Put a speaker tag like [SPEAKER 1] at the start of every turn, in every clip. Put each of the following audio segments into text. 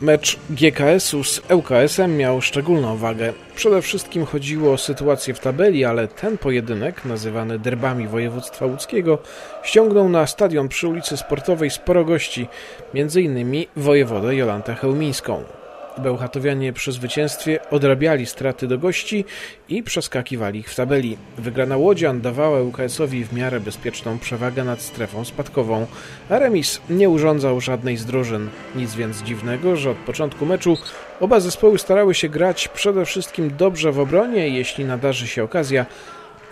[SPEAKER 1] Mecz GKS-u z ŁKS-em miał szczególną wagę. Przede wszystkim chodziło o sytuację w tabeli, ale ten pojedynek, nazywany derbami województwa łódzkiego, ściągnął na stadion przy ulicy Sportowej sporo gości, m.in. wojewodę Jolantę Chełmińską. Bełchatowianie przy zwycięstwie odrabiali straty do gości i przeskakiwali ich w tabeli. Wygrana Łodzian dawała UKS-owi w miarę bezpieczną przewagę nad strefą spadkową, a remis nie urządzał żadnej z drużyn. Nic więc dziwnego, że od początku meczu oba zespoły starały się grać przede wszystkim dobrze w obronie jeśli nadarzy się okazja,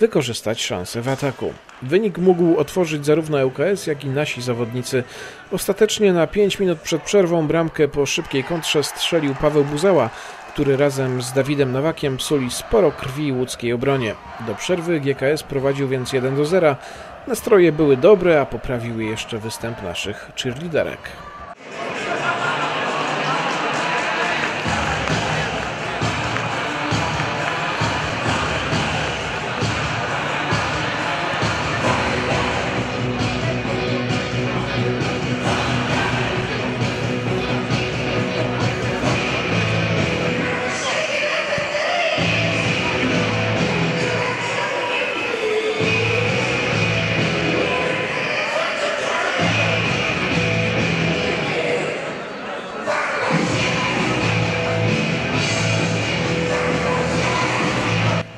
[SPEAKER 1] wykorzystać szanse w ataku. Wynik mógł otworzyć zarówno ŁKS, jak i nasi zawodnicy. Ostatecznie na 5 minut przed przerwą bramkę po szybkiej kontrze strzelił Paweł Buzała, który razem z Dawidem Nowakiem psuli sporo krwi łódzkiej obronie. Do przerwy GKS prowadził więc 1 do 0. Nastroje były dobre, a poprawiły jeszcze występ naszych cheerleaderek.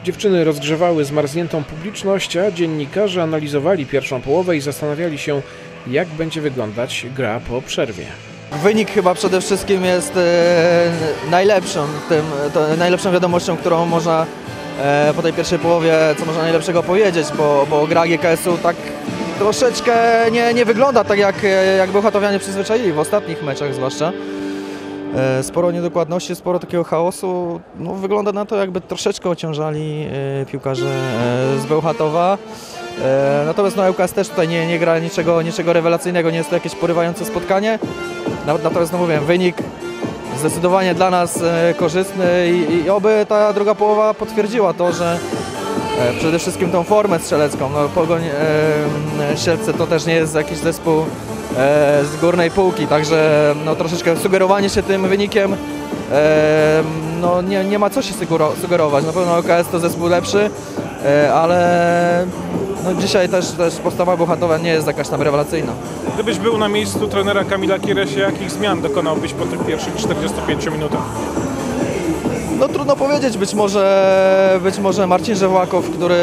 [SPEAKER 1] Dziewczyny rozgrzewały zmarzniętą publiczność, a dziennikarze analizowali pierwszą połowę i zastanawiali się, jak będzie wyglądać gra po przerwie.
[SPEAKER 2] Wynik chyba przede wszystkim jest e, najlepszą, tym, najlepszą wiadomością, którą można e, po tej pierwszej połowie, co można najlepszego powiedzieć, bo, bo gra GKS-u tak troszeczkę nie, nie wygląda tak, jak, jak Bełchatowianie przyzwyczaili w ostatnich meczach zwłaszcza. E, Sporo niedokładności, sporo takiego chaosu. No, wygląda na to, jakby troszeczkę ociążali e, piłkarze e, z Bełchatowa. Natomiast no, też tutaj nie, nie gra niczego, niczego rewelacyjnego, nie jest to jakieś porywające spotkanie. Na- Natomiast no mówię, wynik zdecydowanie dla nas korzystny i, i oby ta druga połowa potwierdziła to, że przede wszystkim tą formę strzelecką. No, Pogoń Sielce to też nie jest jakiś zespół z górnej półki, także no, troszeczkę sugerowanie się tym wynikiem e, no, nie, nie ma co się sugero- sugerować. Na pewno OKS to zespół lepszy, e, ale no, dzisiaj też, też postawa Bełchatowa nie jest jakaś tam rewelacyjna.
[SPEAKER 3] Gdybyś był na miejscu trenera Kamila Kieresia, jakich zmian dokonałbyś po tych pierwszych 45 minutach?
[SPEAKER 2] No trudno powiedzieć, być może, być może Marcin Żewłakow, który,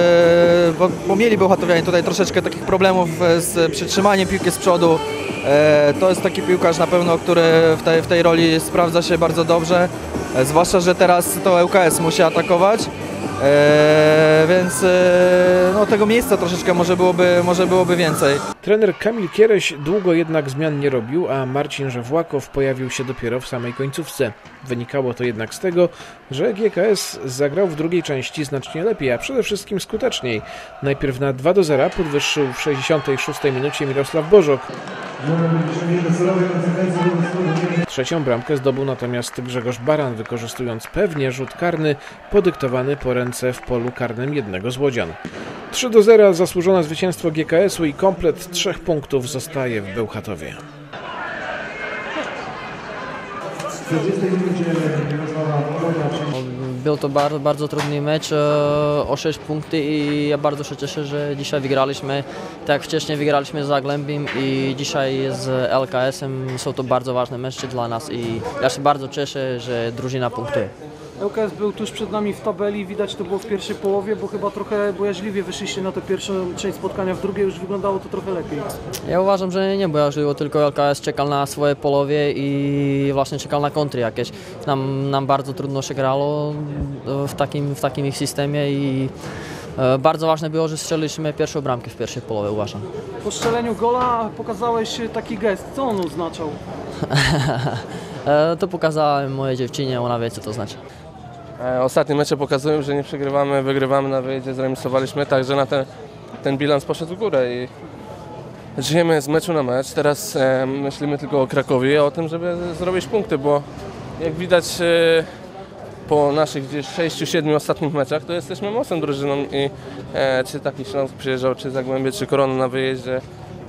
[SPEAKER 2] bo, bo mieli Bełchatowianie tutaj troszeczkę takich problemów e, z przytrzymaniem piłki z przodu. E, to jest taki piłkarz na pewno, który w tej, w tej roli sprawdza się bardzo dobrze, e, zwłaszcza, że teraz to ŁKS musi atakować. E, więc e, no, tego miejsca troszeczkę może byłoby, może byłoby więcej.
[SPEAKER 1] Trener Kamil Kiereś długo jednak zmian nie robił, a Marcin Żewłakow pojawił się dopiero w samej końcówce. Wynikało to jednak z tego, że GKS zagrał w drugiej części znacznie lepiej, a przede wszystkim skuteczniej. Najpierw na 2 do 0 podwyższył w 66 minucie Mirosław Bożok. Trzecią bramkę zdobył natomiast Grzegorz Baran, wykorzystując pewnie rzut karny podyktowany po ręce w polu karnym jednego z Łodzian. 3 do 0 zasłużone zwycięstwo GKS-u i komplet trzech punktów zostaje w Bełchatowie.
[SPEAKER 4] Był to bardzo, bardzo trudny mecz e, o 6 punktów i ja bardzo się cieszę, że dzisiaj wygraliśmy. Tak wcześniej wygraliśmy z Zagłębiem i dzisiaj z LKS-em. Są to bardzo ważne mecze dla nas i ja się bardzo cieszę, że drużyna punktuje.
[SPEAKER 5] ŁKS był tuż przed nami w tabeli, widać to było w pierwszej połowie, bo chyba trochę bojaźliwie wyszliście na tę pierwszą część spotkania, w drugiej już wyglądało to trochę lepiej.
[SPEAKER 4] Ja uważam, że nie bojaźliwo, tylko LKS czekał na swoje polowie i właśnie czekał na kontry jakieś. Nam, nam bardzo trudno się grało w takim, w takim ich systemie i e, bardzo ważne było, że strzeliliśmy pierwszą bramkę w pierwszej połowie, uważam.
[SPEAKER 5] Po strzeleniu gola pokazałeś taki gest, co on oznaczał?
[SPEAKER 4] E, To pokazałem mojej dziewczynie, ona wie co to znaczy.
[SPEAKER 6] E, Ostatnie mecze pokazują, że nie przegrywamy, wygrywamy na wyjeździe, zremisowaliśmy, także na ten, ten bilans poszedł w górę i żyjemy z meczu na mecz. Teraz e, myślimy tylko o Krakowie i o tym, żeby zrobić punkty, bo jak widać e, po naszych gdzieś 6-7 ostatnich meczach, to jesteśmy mocną drużyną i e, czy taki Śląsk przyjeżdżał, czy Zagłębie, czy Korona na wyjeździe,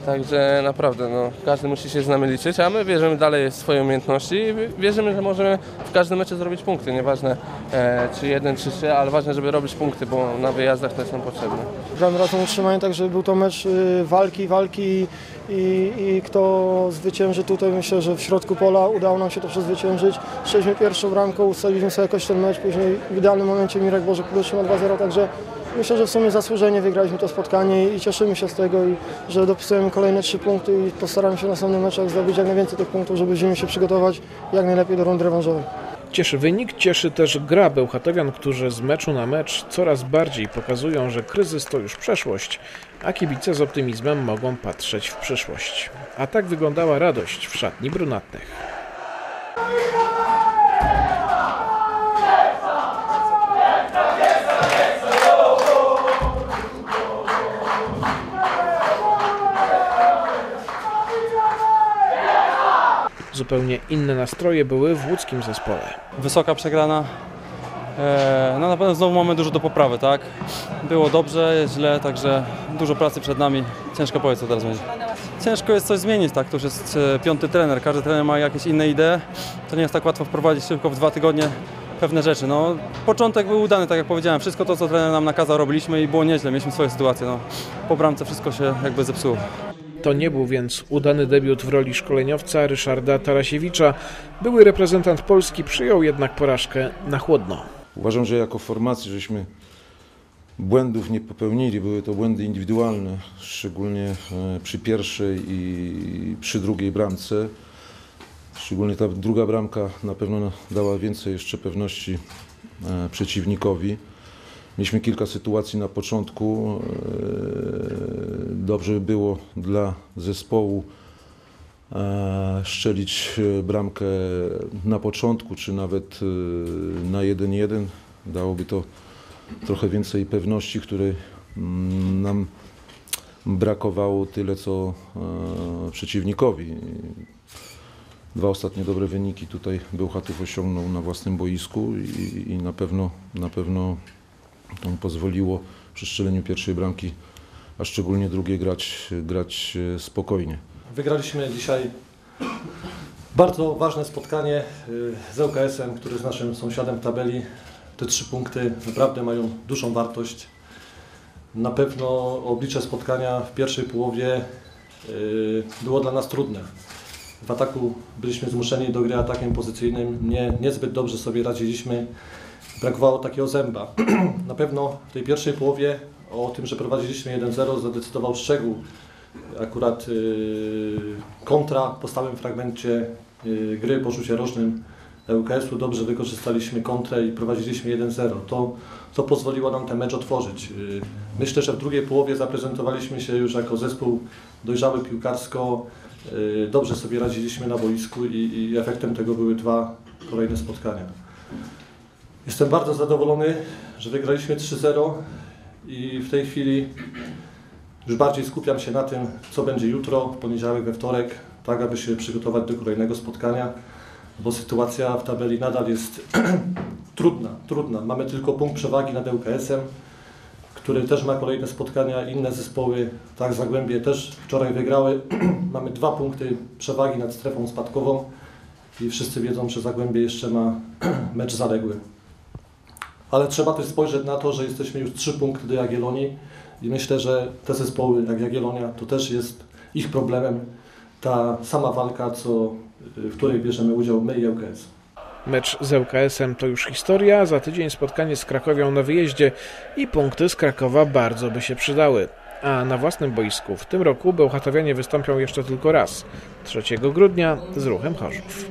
[SPEAKER 6] Także naprawdę, no, każdy musi się z nami liczyć, a my wierzymy dalej w swoje umiejętności i wierzymy, że możemy w każdym meczu zrobić punkty. Nieważne e, czy jeden, czy trzy, ale ważne, żeby robić punkty, bo na wyjazdach to jest nam potrzebne.
[SPEAKER 7] Gramy razem utrzymanie, tak żeby był to mecz y, walki, walki i, i kto zwycięży tutaj, myślę, że w środku pola udało nam się to przezwyciężyć. Strzeliśmy pierwszą bramką, ustaliliśmy sobie jakoś ten mecz, później w idealnym momencie Mirek Bożek uderzył na 2-0, także myślę, że w sumie zasłużenie wygraliśmy to spotkanie i cieszymy się z tego, że dopisujemy kolejne trzy punkty i postaramy się w następnych meczach zdobyć jak najwięcej tych punktów, żeby zimie się przygotować jak najlepiej do rundy rewanżowej.
[SPEAKER 1] Cieszy wynik, cieszy też gra Bełchatowian, którzy z meczu na mecz coraz bardziej pokazują, że kryzys to już przeszłość, a kibice z optymizmem mogą patrzeć w przyszłość. A tak wyglądała radość w szatni brunatnych. Zupełnie inne nastroje były w łódzkim zespole.
[SPEAKER 8] wysoka przegrana. E, No na pewno znowu mamy dużo do poprawy, tak? Było dobrze, źle, także dużo pracy przed nami. Ciężko powiedzieć, co teraz będzie. Ciężko jest coś zmienić, tak? To już jest e, piąty trener, każdy trener ma jakieś inne idee. To nie jest tak łatwo wprowadzić szybko w dwa tygodnie pewne rzeczy. No, początek był udany, tak jak powiedziałem. Wszystko to, co trener nam nakazał, robiliśmy i było nieźle. Mieliśmy swoje sytuacje. No. Po bramce wszystko się jakby zepsuło.
[SPEAKER 1] To nie był więc udany debiut w roli szkoleniowca Ryszarda Tarasiewicza. Były reprezentant Polski przyjął jednak porażkę na chłodno.
[SPEAKER 9] Uważam, że jako formacji żeśmy błędów nie popełnili. Były to błędy indywidualne, szczególnie e, przy pierwszej i przy drugiej bramce. Szczególnie ta druga bramka na pewno dała więcej jeszcze pewności e, przeciwnikowi. Mieliśmy kilka sytuacji na początku. e, Dobrze by było dla zespołu e, szczelić e, bramkę na początku, czy nawet na 1-1. Dałoby to trochę więcej pewności, której mm, nam brakowało tyle, co przeciwnikowi. Dwa ostatnie dobre wyniki tutaj Bełchatów osiągnął na własnym boisku i, i na pewno, na pewno to mu pozwoliło przy strzeleniu pierwszej bramki, a szczególnie drugiej grać, grać e, spokojnie.
[SPEAKER 10] Wygraliśmy dzisiaj bardzo ważne spotkanie y, z ŁKS-em, który jest naszym sąsiadem w tabeli. Te trzy punkty naprawdę mają dużą wartość. Na pewno oblicze spotkania w pierwszej połowie y, było dla nas trudne. W ataku byliśmy zmuszeni do gry atakiem pozycyjnym. Nie, niezbyt dobrze sobie radziliśmy. Brakowało takiego zęba. Na pewno w tej pierwszej połowie o tym, że prowadziliśmy 1-0 zadecydował szczegół akurat y, kontra po stałym fragmencie y, gry po rzucie rożnym ŁKS-u dobrze wykorzystaliśmy kontrę i prowadziliśmy 1-0. To, to pozwoliło nam ten mecz otworzyć. Y, Myślę, że w drugiej połowie zaprezentowaliśmy się już jako zespół dojrzały piłkarsko. Y, Dobrze sobie radziliśmy na boisku i, i efektem tego były dwa kolejne spotkania. Jestem bardzo zadowolony, że wygraliśmy 3-0 i w tej chwili już bardziej skupiam się na tym, co będzie jutro, w poniedziałek, we wtorek, tak aby się przygotować do kolejnego spotkania, bo sytuacja w tabeli nadal jest trudna, trudna. Mamy tylko punkt przewagi nad ŁKS-em, który też ma kolejne spotkania, inne zespoły, tak Zagłębie też wczoraj wygrały. Mamy dwa punkty przewagi nad strefą spadkową i wszyscy wiedzą, że Zagłębie jeszcze ma mecz zaległy. Ale trzeba też spojrzeć na to, że jesteśmy już trzy punkty do Jagiellonii i myślę, że te zespoły jak Jagiellonia to też jest ich problemem ta sama walka, co, w której bierzemy udział my i ŁKS.
[SPEAKER 1] Mecz z ŁKS-em to już historia, za tydzień spotkanie z Krakowią na wyjeździe i punkty z Krakowa bardzo by się przydały. A na własnym boisku w tym roku Bełchatowianie wystąpią jeszcze tylko raz, 3 grudnia z ruchem Chorzów.